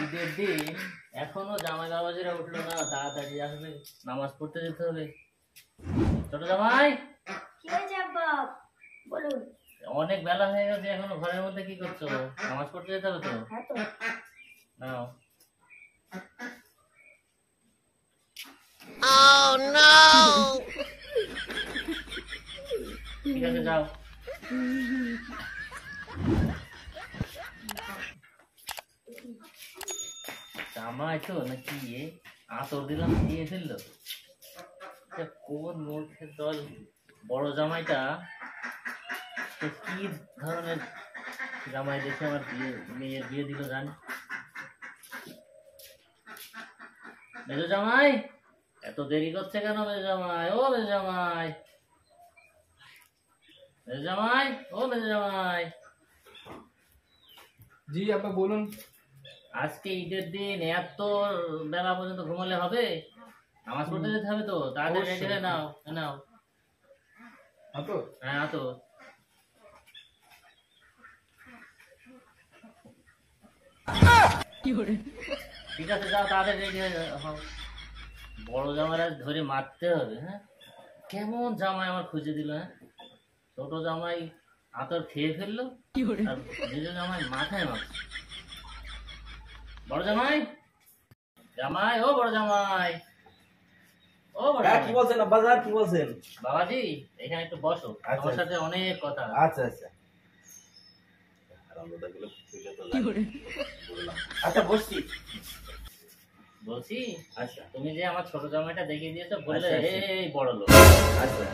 ঈদের দিন এখনও জামাই বাবাজিরা উঠল না তাড়াতাড়ি আসবে নামাজ পড়তে যেতে হবে। ছোট জামাই! কি হয়েছে আব্বা? বলুন। অনেক বেলা হয়ে গেছে এখনও ঘরের মধ্যে কি করছ? নামাজ পড়তে যেতে হবে তো? হ্যাঁ তো। নাও। ঠিক আছে যাও। নাকি আতর দিলাম, দিয়ে ফেলল। কোন মূর্খের দল? বড় জামাইটা? কি ধরনের জামাই দেখে আমার বিয়ে, মেয়ের বিয়ে দিল জানি? মেজো জামাই, এত দেরি করছে কেন মেজো জামাই? ও মেজো জামাই। মেজো জামাই, ও মেজো জামাই। জি, আপা, বলুন। আজকে ঈদের দিন এত বেলা পর্যন্ত ঘুমালে হবে? নামাজ পড়তে যেতে হবে তো? তাড়াতাড়ি রেডি হয়ে নাও নাও। হ্যাঁ তো হ্যাঁ তো ঠিক আছে যাও তাড়াতাড়ি রেডি হয়ে হও। বড় জামাইরা ধরে মারতে হবে হ্যাঁ? কেমন জামাই আমার খুঁজে দিল হ্যাঁ? ছোট জামাই আতর খেয়ে ফেলল আর জামাই মাথায় মারছে। বড় জামাই? জামাই ও বড় জামাই। ও বড় হ্যাঁ কি বলছেন? বাজার কি বলছেন? বাবাজি এখানে একটু বসো। আচ্ছা, আমার সাথে অনেক কথা আচ্ছা আচ্ছা। আচ্ছা বসছি। বলছি আচ্ছা। তুমি যে আমার ছোট জামাইটা দেখিয়ে দিয়েছ বললে আচ্ছা, আচ্ছা। এই বড় লোক। আচ্ছা।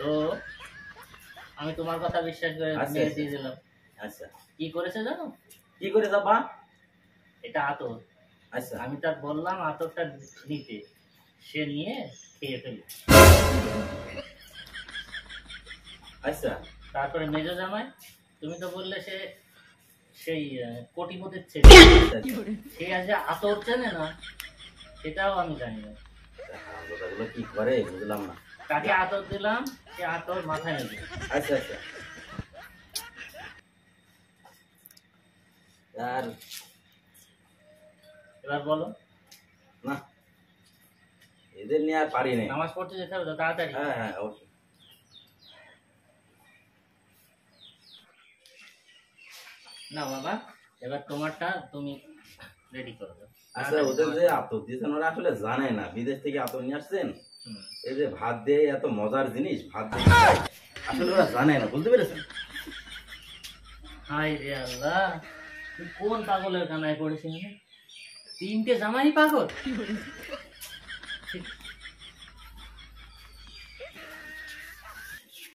তো আমি তোমার কথা বিশ্বাস করে আচ্ছা, আচ্ছা। দিয়ে দিলাম। আচ্ছা। কি করেছে জানো? কি করে যাবা এটা আতর। আচ্ছা। আমি তার বললাম আতরটা নিতে। সে নিয়ে খেয়ে ফেলি আচ্ছা। তারপরে মেজো জামাই তুমি তো বললে সে সেই কোটিপতির ছেলে। আচ্ছা, সে আজ আতর চেনে না সেটাও আমি জানি না। কি করে বুঝলাম না। তাকে আতর দিলাম সে আতর মাথায় নেবে আচ্ছা আচ্ছা। আর এবার বলো। না এদের নিয়ে আর পারি না নামাজ পড়তে যেতে হবে তো তাড়াতাড়ি। হ্যাঁ হ্যাঁ অবশ্যই। না বাবা এবার তোমারটা তুমি রেডি করে দাও। আচ্ছা ওদের যে আতর দিয়েছেন ওরা আসলে জানে না। বিদেশ থেকে আতর নিয়ে আসছেন? এই যে ভাত দিয়ে এত মজার জিনিস ভাত দিয়ে আসলে ওরা জানে না বুঝতে পেরেছেন? হাই রে আল্লাহ কোন পাগলের কানায় পড়েছিস? তিনটে জামাই পাগল ঠিক